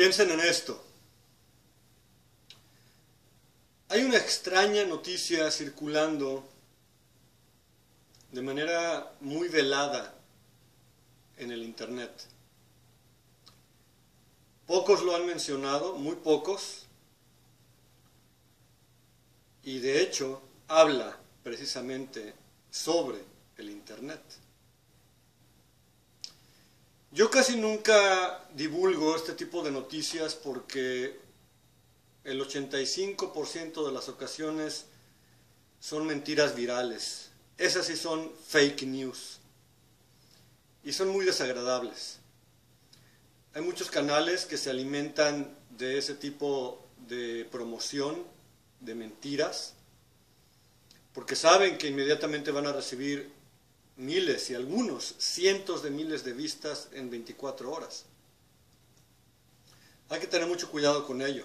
Piensen en esto. Hay una extraña noticia circulando de manera muy velada en el Internet. Pocos lo han mencionado, muy pocos, y de hecho habla precisamente sobre el Internet. Yo casi nunca divulgo este tipo de noticias porque el 85% de las ocasiones son mentiras virales. Esas sí son fake news. Y son muy desagradables. Hay muchos canales que se alimentan de ese tipo de promoción, de mentiras, porque saben que inmediatamente van a recibir miles y algunos cientos de miles de vistas en 24 horas. Hay que tener mucho cuidado con ello.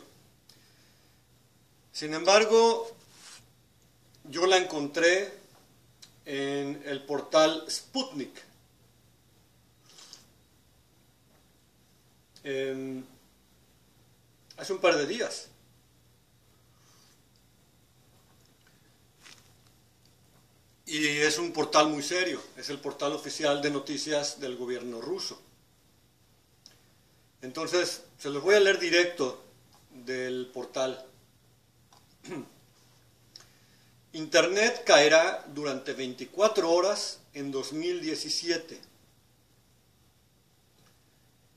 Sin embargo, yo la encontré en el portal Sputnik. hace un par de días. Y es un portal muy serio, es el portal oficial de noticias del gobierno ruso. Entonces, se los voy a leer directo del portal. Internet caerá durante 24 horas en 2017.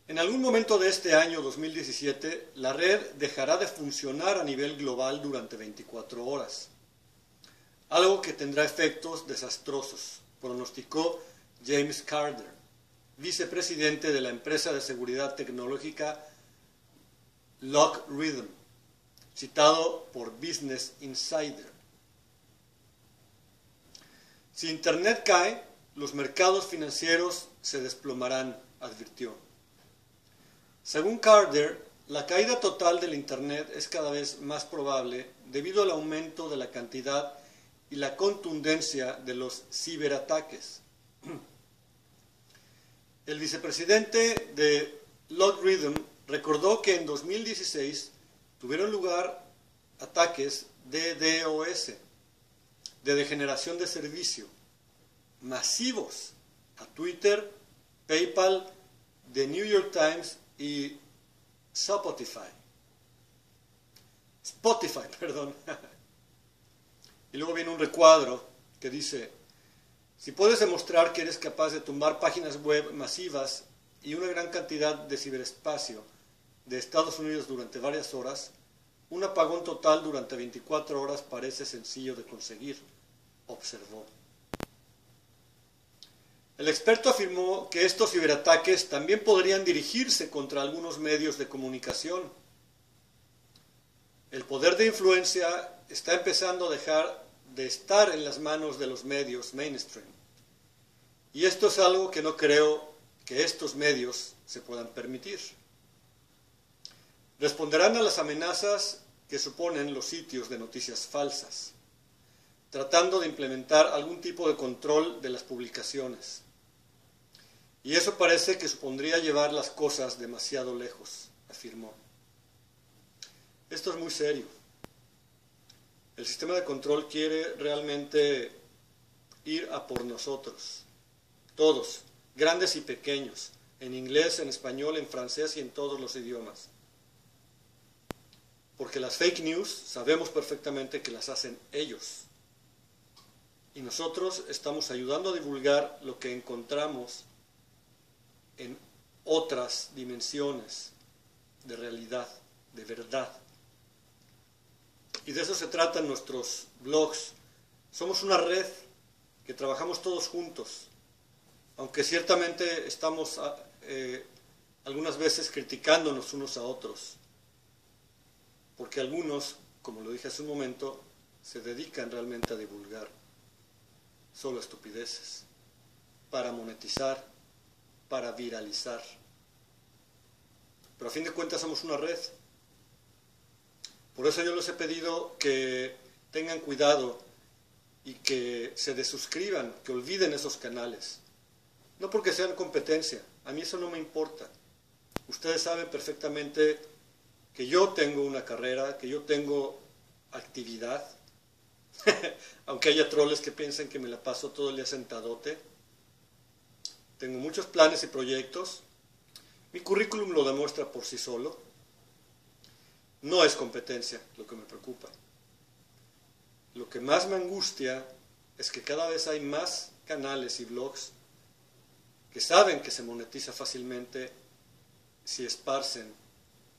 En algún momento de este año 2017, la red dejará de funcionar a nivel global durante 24 horas, algo que tendrá efectos desastrosos, pronosticó James Carter, vicepresidente de la empresa de seguridad tecnológica Lockrhythm citado por Business Insider. Si Internet cae, los mercados financieros se desplomarán, advirtió. Según Carter, la caída total del Internet es cada vez más probable debido al aumento de la cantidad y la contundencia de los ciberataques. El vicepresidente de Logarithm recordó que en 2016 tuvieron lugar ataques de DOS, de degeneración de servicio, masivos a Twitter, PayPal, The New York Times y Spotify. Spotify, perdón. Y luego viene un recuadro que dice, si puedes demostrar que eres capaz de tumbar páginas web masivas y una gran cantidad de ciberespacio, de Estados Unidos durante varias horas, un apagón total durante 24 horas parece sencillo de conseguir, observó. El experto afirmó que estos ciberataques también podrían dirigirse contra algunos medios de comunicación. El poder de influencia está empezando a dejar de estar en las manos de los medios mainstream. Y esto es algo que no creo que estos medios se puedan permitir. Responderán a las amenazas que suponen los sitios de noticias falsas, tratando de implementar algún tipo de control de las publicaciones. Y eso parece que supondría llevar las cosas demasiado lejos, afirmó. Esto es muy serio. El sistema de control quiere realmente ir a por nosotros, todos, grandes y pequeños, en inglés, en español, en francés y en todos los idiomas. Porque las fake news sabemos perfectamente que las hacen ellos. Y nosotros estamos ayudando a divulgar lo que encontramos en otras dimensiones de realidad, de verdad. Y de eso se tratan nuestros blogs. Somos una red que trabajamos todos juntos, aunque ciertamente estamos eh, algunas veces criticándonos unos a otros porque algunos, como lo dije hace un momento, se dedican realmente a divulgar solo estupideces, para monetizar, para viralizar. Pero a fin de cuentas somos una red. Por eso yo les he pedido que tengan cuidado y que se desuscriban, que olviden esos canales. No porque sean competencia, a mí eso no me importa. Ustedes saben perfectamente que yo tengo una carrera, que yo tengo actividad, aunque haya troles que piensen que me la paso todo el día sentadote. Tengo muchos planes y proyectos. Mi currículum lo demuestra por sí solo. No es competencia lo que me preocupa. Lo que más me angustia es que cada vez hay más canales y blogs que saben que se monetiza fácilmente si esparcen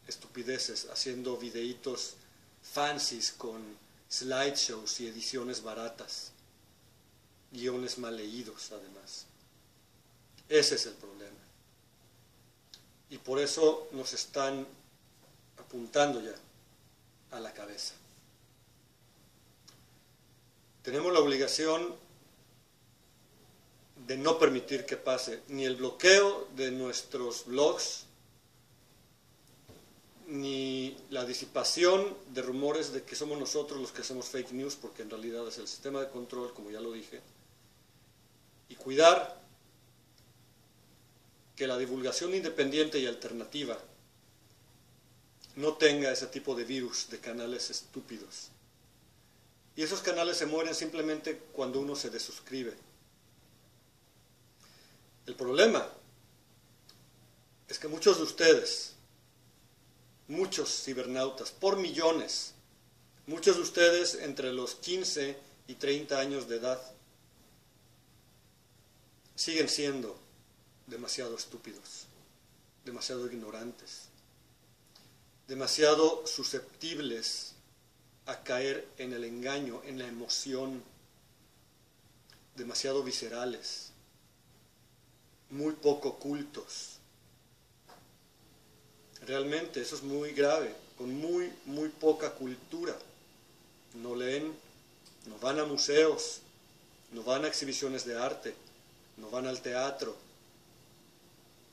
estupideces haciendo videitos fancies con slideshows y ediciones baratas, guiones mal leídos además. Ese es el problema. Y por eso nos están apuntando ya a la cabeza. Tenemos la obligación de no permitir que pase ni el bloqueo de nuestros blogs, ni la disipación de rumores de que somos nosotros los que hacemos fake news, porque en realidad es el sistema de control, como ya lo dije, y cuidar que la divulgación independiente y alternativa no tenga ese tipo de virus de canales estúpidos. Y esos canales se mueren simplemente cuando uno se desuscribe. El problema es que muchos de ustedes, muchos cibernautas, por millones, muchos de ustedes entre los 15 y 30 años de edad, siguen siendo demasiado estúpidos, demasiado ignorantes, demasiado susceptibles a caer en el engaño, en la emoción, demasiado viscerales, muy poco cultos. Realmente eso es muy grave, con muy, muy poca cultura. No leen, no van a museos, no van a exhibiciones de arte, no van al teatro,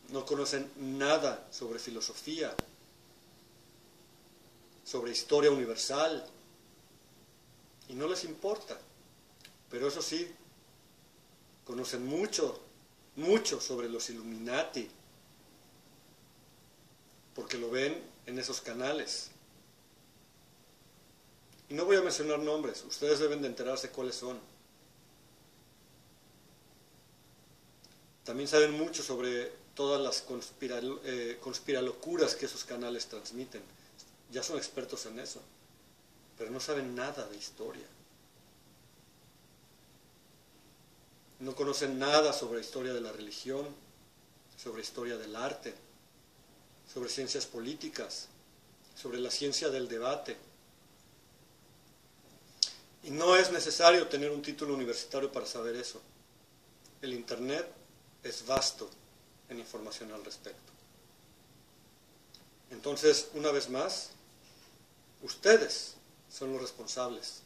no conocen nada sobre filosofía, sobre historia universal, y no les importa. Pero eso sí, conocen mucho, mucho sobre los Illuminati, porque lo ven en esos canales. Y no voy a mencionar nombres, ustedes deben de enterarse cuáles son. También saben mucho sobre todas las eh, conspiralocuras que esos canales transmiten. Ya son expertos en eso, pero no saben nada de historia. No conocen nada sobre historia de la religión, sobre historia del arte sobre ciencias políticas, sobre la ciencia del debate. Y no es necesario tener un título universitario para saber eso. El Internet es vasto en información al respecto. Entonces, una vez más, ustedes son los responsables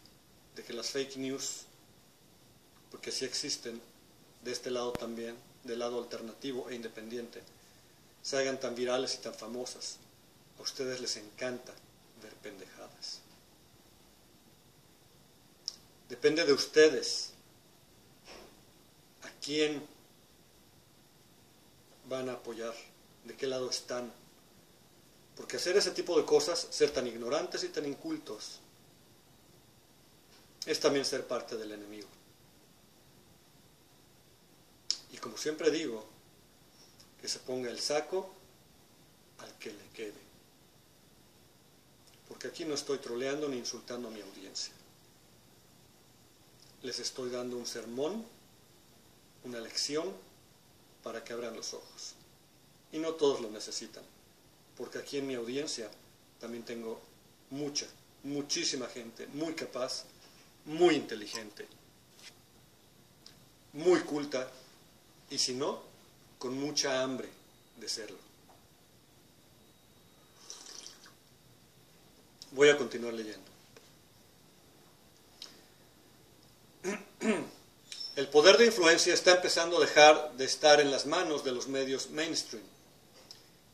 de que las fake news, porque sí existen de este lado también, del lado alternativo e independiente, se hagan tan virales y tan famosas. A ustedes les encanta ver pendejadas. Depende de ustedes a quién van a apoyar, de qué lado están. Porque hacer ese tipo de cosas, ser tan ignorantes y tan incultos, es también ser parte del enemigo. Y como siempre digo, que se ponga el saco al que le quede. Porque aquí no estoy troleando ni insultando a mi audiencia. Les estoy dando un sermón, una lección para que abran los ojos. Y no todos lo necesitan, porque aquí en mi audiencia también tengo mucha, muchísima gente muy capaz, muy inteligente, muy culta, y si no, con mucha hambre de serlo. Voy a continuar leyendo. El poder de influencia está empezando a dejar de estar en las manos de los medios mainstream.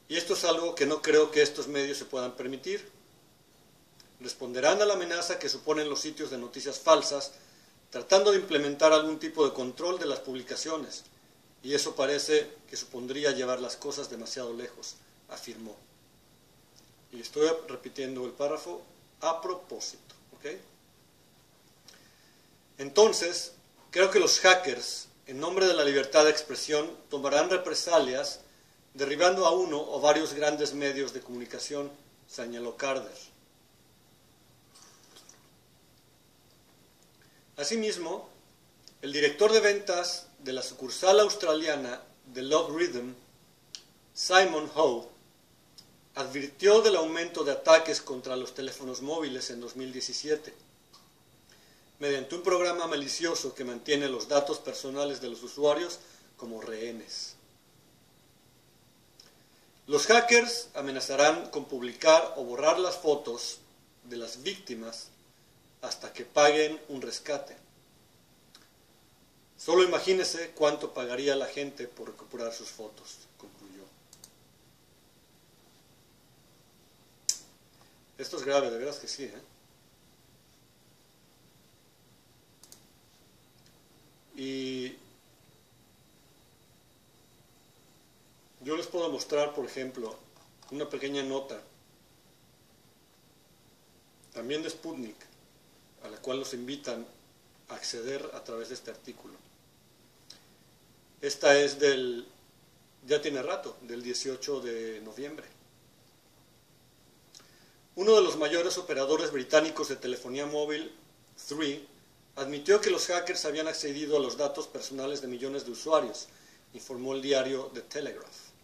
Y esto es algo que no creo que estos medios se puedan permitir. Responderán a la amenaza que suponen los sitios de noticias falsas, tratando de implementar algún tipo de control de las publicaciones, y eso parece que supondría llevar las cosas demasiado lejos, afirmó. Y estoy repitiendo el párrafo a propósito. ¿ok? Entonces, creo que los hackers, en nombre de la libertad de expresión, tomarán represalias derribando a uno o varios grandes medios de comunicación, señaló Carter. Asimismo, el director de ventas de la sucursal australiana de Rhythm, Simon Howe, advirtió del aumento de ataques contra los teléfonos móviles en 2017, mediante un programa malicioso que mantiene los datos personales de los usuarios como rehenes. Los hackers amenazarán con publicar o borrar las fotos de las víctimas hasta que paguen un rescate. Solo imagínese cuánto pagaría la gente por recuperar sus fotos, concluyó. Esto es grave, de veras que sí. ¿eh? Y yo les puedo mostrar, por ejemplo, una pequeña nota, también de Sputnik, a la cual nos invitan a acceder a través de este artículo. Esta es del, ya tiene rato, del 18 de noviembre. Uno de los mayores operadores británicos de telefonía móvil, Three, admitió que los hackers habían accedido a los datos personales de millones de usuarios, informó el diario The Telegraph.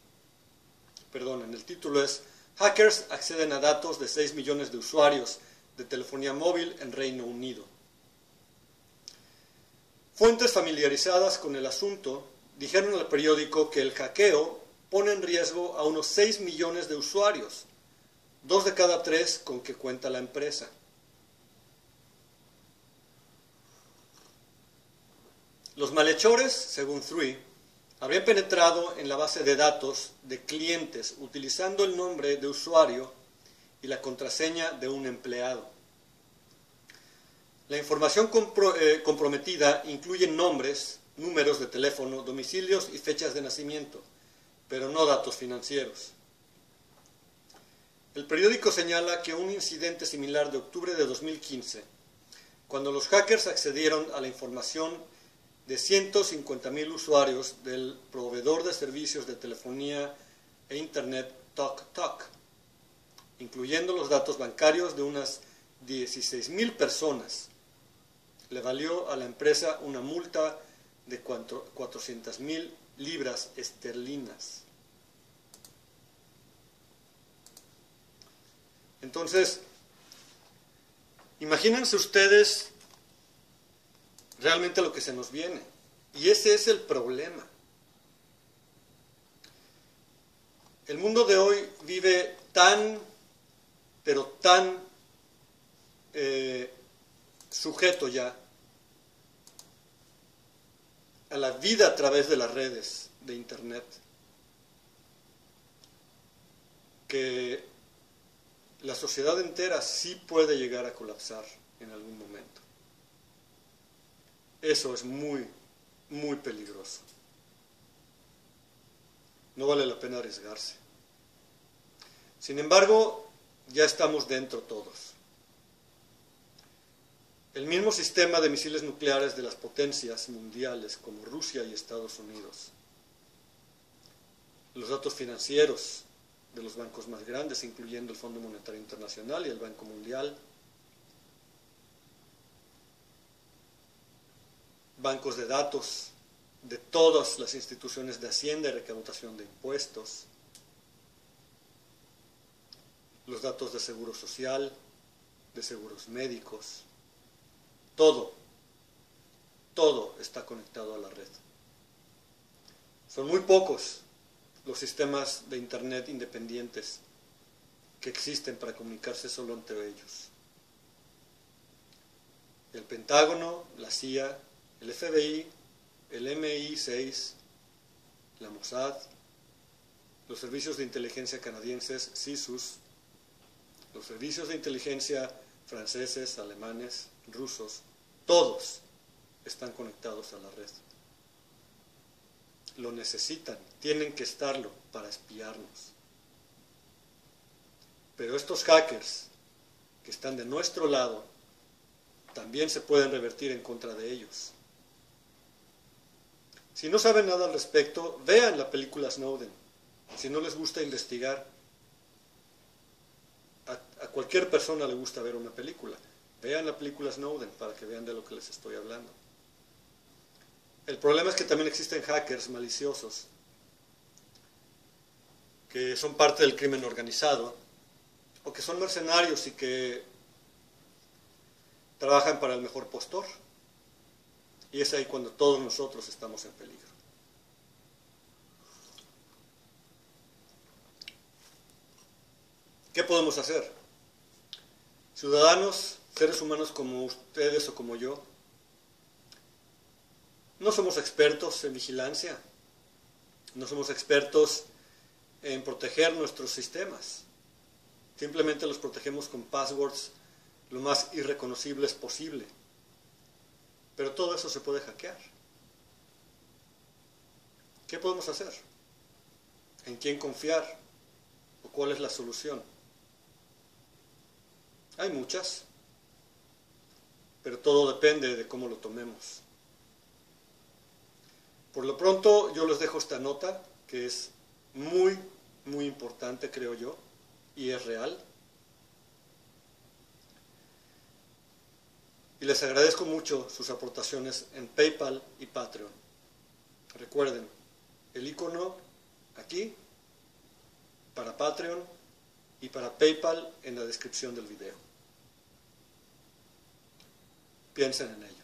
Perdón, en el título es Hackers acceden a datos de 6 millones de usuarios de telefonía móvil en Reino Unido. Fuentes familiarizadas con el asunto dijeron al periódico que el hackeo pone en riesgo a unos 6 millones de usuarios, dos de cada tres con que cuenta la empresa. Los malhechores, según Three, habrían penetrado en la base de datos de clientes utilizando el nombre de usuario y la contraseña de un empleado. La información eh, comprometida incluye nombres, números de teléfono, domicilios y fechas de nacimiento, pero no datos financieros. El periódico señala que un incidente similar de octubre de 2015, cuando los hackers accedieron a la información de 150.000 usuarios del proveedor de servicios de telefonía e Internet TalkTalk, incluyendo los datos bancarios de unas 16.000 personas, le valió a la empresa una multa de 400 mil libras esterlinas. Entonces, imagínense ustedes realmente lo que se nos viene. Y ese es el problema. El mundo de hoy vive tan, pero tan eh, sujeto ya a la vida a través de las redes de Internet, que la sociedad entera sí puede llegar a colapsar en algún momento. Eso es muy, muy peligroso. No vale la pena arriesgarse. Sin embargo, ya estamos dentro todos. El mismo sistema de misiles nucleares de las potencias mundiales como Rusia y Estados Unidos. Los datos financieros de los bancos más grandes, incluyendo el Fondo Monetario Internacional y el Banco Mundial. Bancos de datos de todas las instituciones de Hacienda y recaudación de impuestos. Los datos de seguro social, de seguros médicos todo, todo está conectado a la red. Son muy pocos los sistemas de Internet independientes que existen para comunicarse solo entre ellos. El Pentágono, la CIA, el FBI, el MI6, la Mossad, los servicios de inteligencia canadienses, CISUS, los servicios de inteligencia franceses, alemanes, rusos, todos están conectados a la red. Lo necesitan, tienen que estarlo para espiarnos. Pero estos hackers que están de nuestro lado también se pueden revertir en contra de ellos. Si no saben nada al respecto, vean la película Snowden. Si no les gusta investigar, a, cualquier persona le gusta ver una película. Vean la película Snowden para que vean de lo que les estoy hablando. El problema es que también existen hackers maliciosos que son parte del crimen organizado o que son mercenarios y que trabajan para el mejor postor. Y es ahí cuando todos nosotros estamos en peligro. ¿Qué podemos hacer? Ciudadanos, seres humanos como ustedes o como yo, no somos expertos en vigilancia, no somos expertos en proteger nuestros sistemas. Simplemente los protegemos con passwords lo más irreconocibles posible. Pero todo eso se puede hackear. ¿Qué podemos hacer? ¿En quién confiar? ¿O cuál es la solución? Hay muchas, pero todo depende de cómo lo tomemos. Por lo pronto yo les dejo esta nota que es muy, muy importante, creo yo, y es real. Y les agradezco mucho sus aportaciones en PayPal y Patreon. Recuerden, el icono aquí para Patreon y para PayPal en la descripción del video. Piensen en ello.